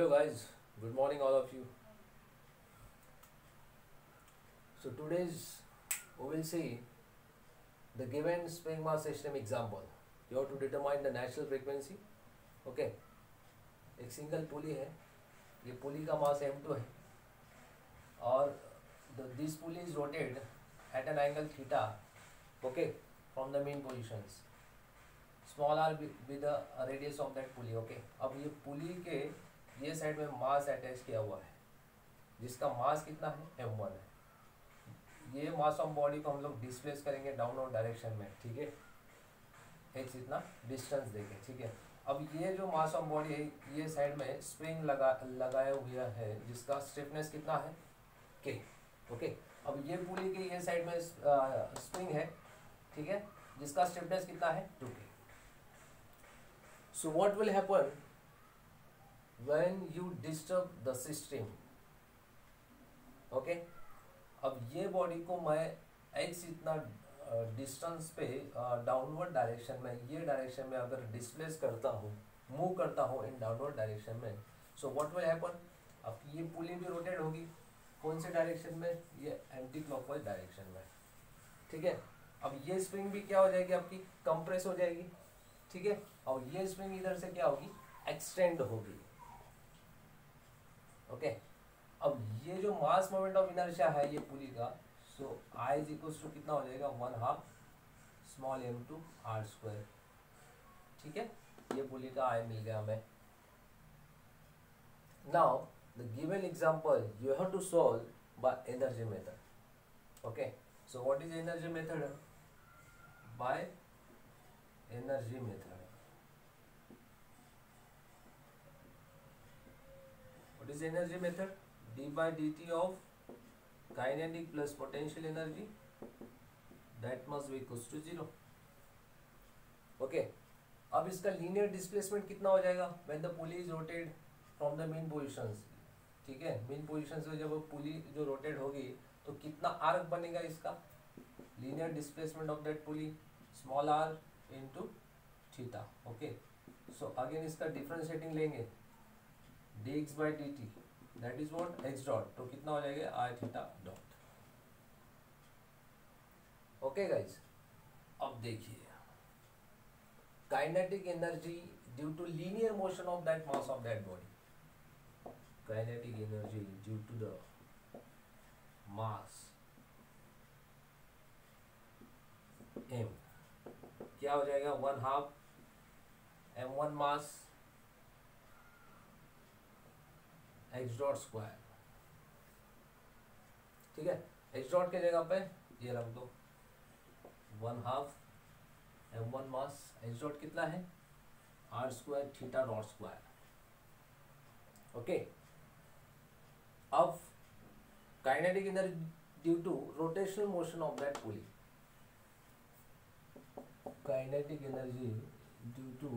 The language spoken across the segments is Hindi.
Hello guys good morning all of you so today's we will see the given spring mass system example you have to determine the natural frequency okay एक सिंगल पुली है. ये पुली का मास एम टू है. और this pulley is rotated at an angle theta okay from the mean positions small R with radius of that pulley okay अब ये पुली के ये साइड में मास अटैच किया हुआ है। जिसका मास कितना है? एम वन है। ये मास ऑफ़ बॉडी को हम लोग डिस्प्लेस करेंगे डाउनवर्ड डायरेक्शन में, ठीक है? एच इतना डिस्टेंस देंगे, ठीक है? अब ये जो मास ऑफ़ बॉडी है, ये साइड में स्प्रिंग लगा, लगाया हुआ है, जिसका स्टिफनेस कितना है? के ओके? अब ये पुली के ये साइड में स्प्रिंग है, ठीक है? जिसका स्टिफनेस कितना है? Two K so what will happen when you disturb the system okay okay? अब ये बॉडी को मैं एक्स इतना डिस्टेंस पे डाउनवर्ड डायरेक्शन में, ये डायरेक्शन में अगर डिस्प्लेस करता हूँ मूव करता हूँ इन डाउनवर्ड डायरेक्शन में सो व्हाट विल हैपन अब ये पुली भी रोटेट होगी, कौन से डायरेक्शन में? ये एंटी क्लॉकवाइज डायरेक्शन में, ठीक है? अब ये स्प्रिंग भी क्या हो जाएगी आपकी? कंप्रेस हो जाएगी, ठीक है? और ये स्प्रिंग इधर से क्या होगी? एक्सटेंड होगी। ओके अब ये जो मास मोमेंट ऑफ़ इनर्शिया है ये पुली का so I is equal to कितना हो जाएगा? One half small M two R square ठीक है? ये पुली का आई मिल गया हमें। Now the given example you have to solve by energy method okay so what is energy method by energy method what is energy method, d by dt of kinetic plus potential energy, that must be equals to zero. Okay, अब इसका लीनियर डिस्प्लेसमेंट कितना हो जाएगा? When the pulley is rotated from the mean positions ठीक है? मेन पोजीशन से जब पुली जो रोटेट होगी तो कितना आर्क बनेगा इसका? Linear displacement of that pulley small R into theta okay so again इसका डिफरेंशिएटिंग लेंगे। Dx by dt that is what x dot तो कितना हो जाएगा? I theta dot okay guys अब देखिए। Kinetic energy due to linear motion of that mass of that body kinetic energy due to the mass m. क्या हो जाएगा? One half M one mass X dot square ठीक है? एक्स डॉट के जगह पे ये रख दो। One half M one mass X dot कितना है? R square theta dot square okay अब kinetic energy due to rotational motion of that pulley kinetic energy due to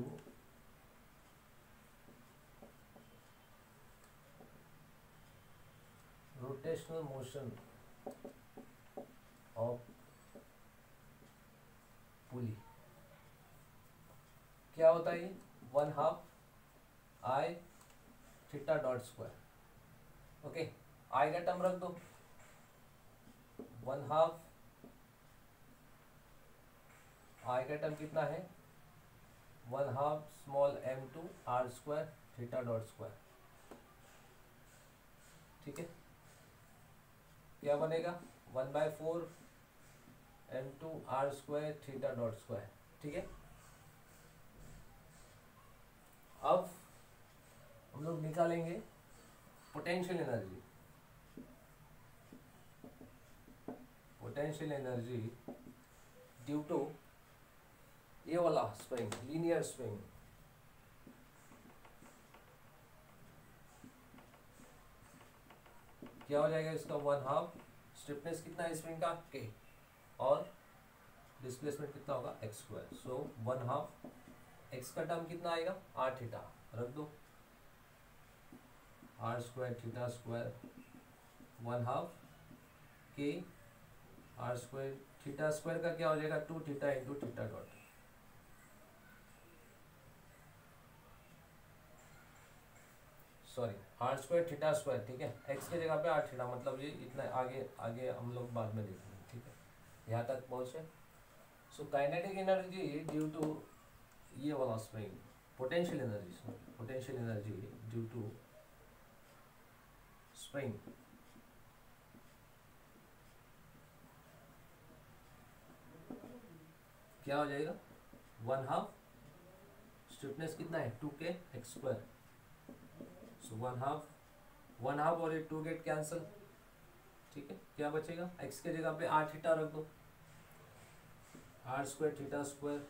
rotational motion of pulley. क्या होता है one half I theta dot square okay I का टर्म रख दो। वन हाफ़ आई का टर्म कितना है? One half small M two R square theta dot square ठीक है? क्या बनेगा? One by four M two R square theta dot square. ठीक है? अब हम लोग निकालेंगे potential energy. Potential energy due to ये वाला स्प्रिंग, लीनियर स्प्रिंग। क्या हो जाएगा इसका वन हाफ़ स्टिफनेस कितना है स्प्रिंग का? के और डिस्प्लेसमेंट कितना होगा? X square so one half X का टर्म कितना आएगा? आर थीटा रख दो। R square theta square one half K R square theta square का क्या हो जाएगा? Two theta into theta dot sorry R square theta square ठीक है? एक्स की जगह पे आर थीटा मतलब ये इतना आगे आगे हम लोग बाद में देखेंगे ठीक है? यहाँ तक पहुँचे। So kinetic energy due to ये वाला spring potential energy potential energy due to spring क्या हो जाएगा? वन हाफ़ स्टिफनेस कितना है? Two K X square so one half one half और ये टू गेट कैंसिल ठीक है? क्या बचेगा? एक्स के जगह पे आर थीटा रख दो। R square theta square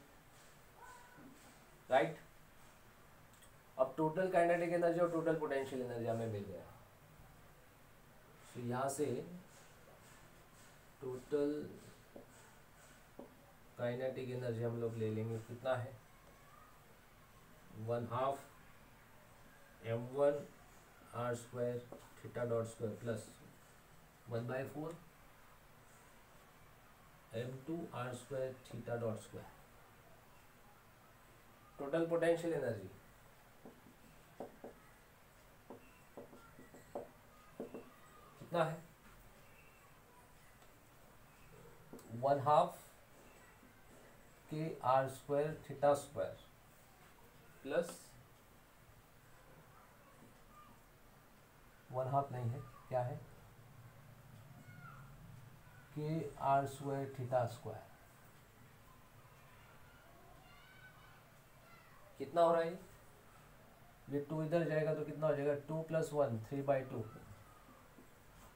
right अब टोटल काइनेटिक एनर्जी और टोटल पोटेंशियल एनर्जी हमें मिल गया। तो so, यहाँ से टोटल काइनेटिक एनर्जी हम लोग ले लेंगे। कितना है? One half M one R square theta dot square plus one by four M two R square theta dot square total potential energy कितना है? One half K R square theta square plus one half नहीं है क्या है? के आर स्क्वायर थीटा स्क्वायर कितना हो रहा है ये? टू इधर जाएगा तो कितना हो जाएगा? Two plus one three by two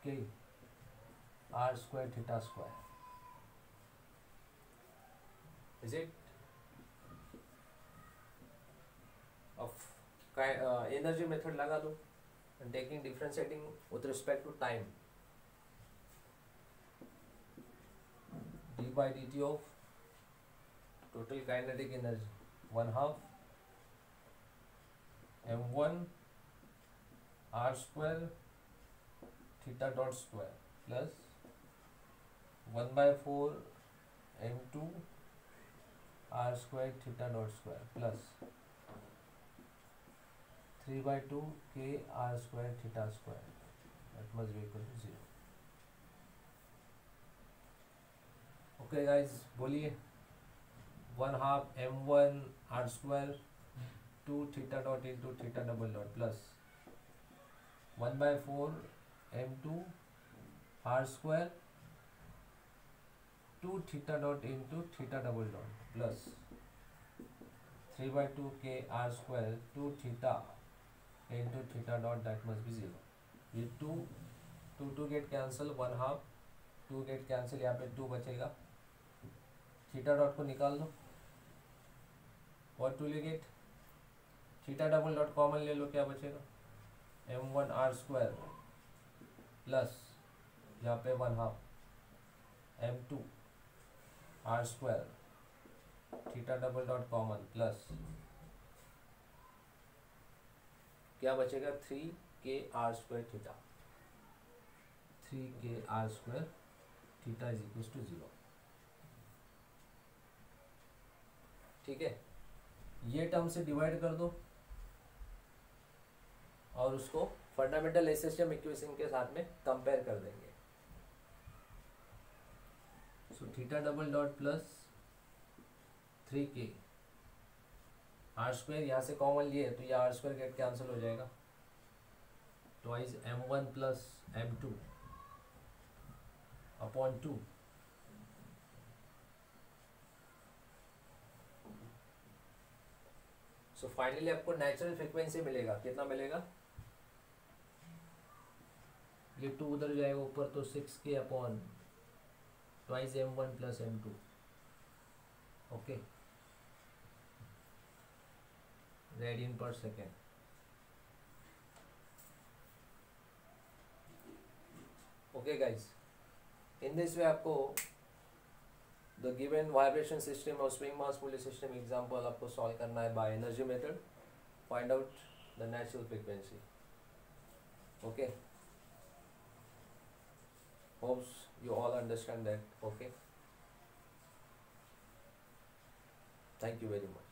K R square theta square it of uh, energy लगा दो। And taking differentiating with respect to time. D by dt of total kinetic energy one half m1 r square theta dot square plus 1 by 4 m2 r square theta dot square plus 3 by 2 k r square theta square. That must be equal to 0 okay, guys, बोलिए। One half M one R square two theta dot into theta double dot plus one by four M two R square two theta dot into theta double dot plus three by two K R square two theta into theta dot that must be zero ये two two two get cancel one half two get cancel यहाँ पे टू बचेगा। थीटा डॉट को निकाल दो। और टू ले get theta double dot common ले लो, क्या बचेगा? M one R square plus यहाँ पे one half M two R square theta double dot common plus क्या बचेगा? Three K R square theta. Three K R square theta is equal to zero. ठीक है? ये टर्म से डिवाइड कर दो और उसको फंडामेंटल एसएसएम इक्वेशन के साथ में कंपेयर कर देंगे। So theta double dot plus three K R square यहाँ से कॉमन लिए तो ये आर स्क्वायर गेट कैंसिल हो जाएगा। Twice M one plus M two upon two so finally आपको नेचुरल फ्रिक्वेंसी मिलेगा। कितना मिलेगा? ये टू उधर जाएगा, ऊपर तो six K upon twice M one plus M two okay radian per second. Okay guys in this way आपको द गिवन वाइब्रेशन सिस्टम और spring mass pulley system example आपको सॉल्व करना है by energy method find out the natural frequency okay hopes you all understand that. Okay? Thank you very much.